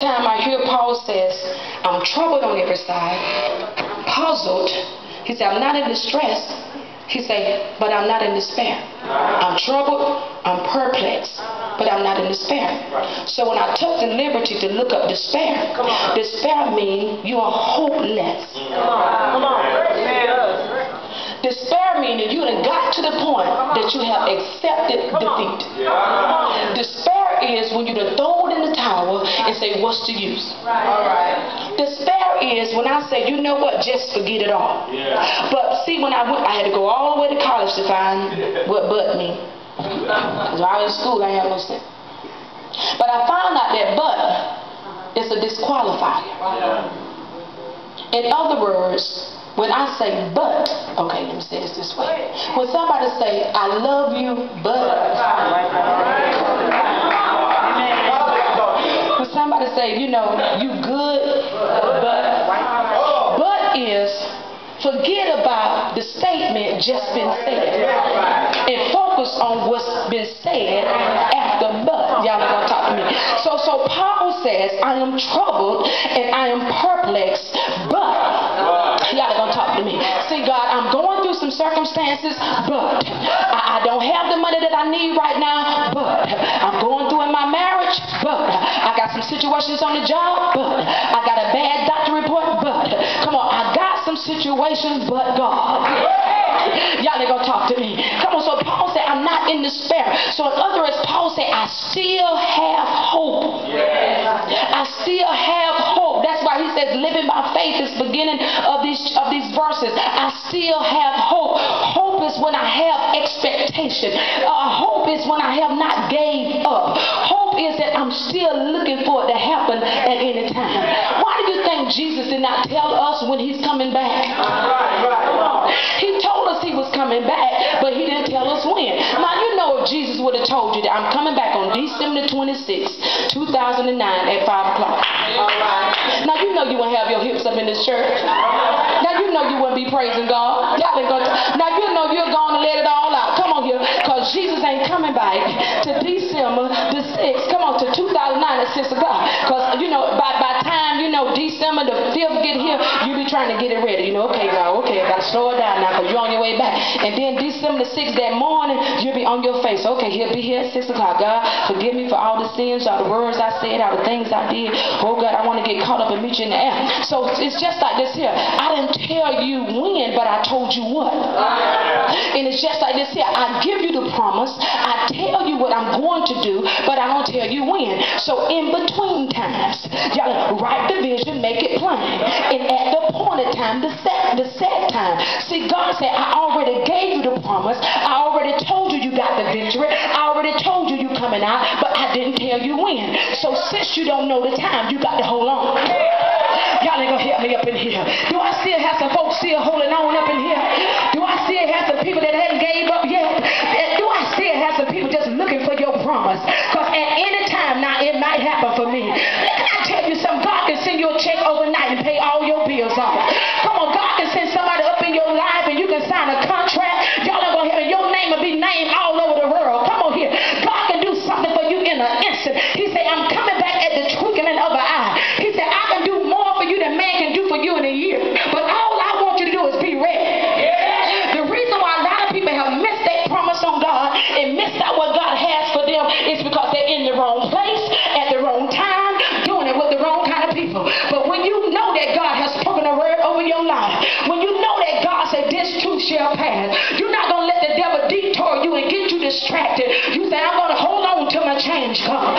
time I hear Paul says, I'm troubled on every side, puzzled. He said, I'm not in distress. He said, but I'm not in despair. I'm troubled, I'm perplexed, but I'm not in despair. So when I took the liberty to look up despair, despair means you are hopeless. Come on. Come means that you have got to the point that you have accepted defeat. Despair is when you done throw it in the towel and say, what's the use? Right. Despair is when I say, you know what, just forget it all. Yeah. But see, when I went, I had to go all the way to college to find what but me. Because while I was in school, I had no sense. But I found out that but is a disqualifier. In other words, when I say but, okay, let me say this this way. When somebody say, I love you, but when somebody say, you know, you good, but but is forget about the statement just been said and focus on what's been said after but. Y'all are gonna talk to me. So so Paul says, I am troubled and I am perplexed, but y'all are gonna talk to me. See, God, I'm going through some circumstances, but I, I don't have the money that I need right now, but I'm going through in my marriage, but I got some situations on the job, but I got a bad doctor report, but come on, I got some situations, but God. Y'all ain't gonna talk to me. Come on, so Paul said, I'm not in despair. So in other words, Paul said, I still have hope. I still have hope. That's why he says, living by faith is beginning of these of these verses. I still have hope. Hope is when I have expectation. Uh, hope is when I have not gave up. Hope is that I'm still looking for it to happen at any time. Why do you think Jesus did not tell us when he's coming back? Coming back, but he didn't tell us when. Now, you know if Jesus would have told you that I'm coming back on December 26, 2009 at 5 o'clock. Now, you know you wouldn't have your hips up in this church. Now, you know you wouldn't be praising God. Now, you know you're going to let it all out. Come on here, because Jesus ain't coming back to December the 6th. Come on, to 2009 at 6 o'clock. Because, you know, by, by time, you know, December the 5th get here, you be trying to get it ready. You know, okay, God, okay, I got to slow it down now because you're on your way back. And then December the 6th that morning, you'll be on your face. Okay, he'll be here at 6 o'clock. God, forgive me for all the sins, all the words I said, all the things I did. Oh, God, I want to get caught up and meet you in the air. So it's just like this here. I didn't tell you when, but I told you what. And it's just like this here. I give you the promise. I tell you what I'm going to do, but I don't tell you when. So in between times, y'all write the vision, make it plain. And at the appointed time, the set, the set time. See, God said, I already gave you the promise. I already told you you got the victory. I already told you you coming out, but I didn't tell you when. So since you don't know the time, you got to hold on. Y'all ain't gonna help me up in here. Do I still have at any time now it might happen for me. Can I tell you something? God can send you a check overnight and pay all your bills off. Come on, God can send somebody up in your life and you can sign a contract. Y'all ain't gonna have your name will be named all over the world. Come on here. God can do something for you in an instant. He said, I'm coming back at the twinkling of an people. But when you know that God has spoken a word over your life, when you know that God said this too shall pass, you're not going to let the devil detour you and get you distracted. You say, I'm going to hold on till my change comes.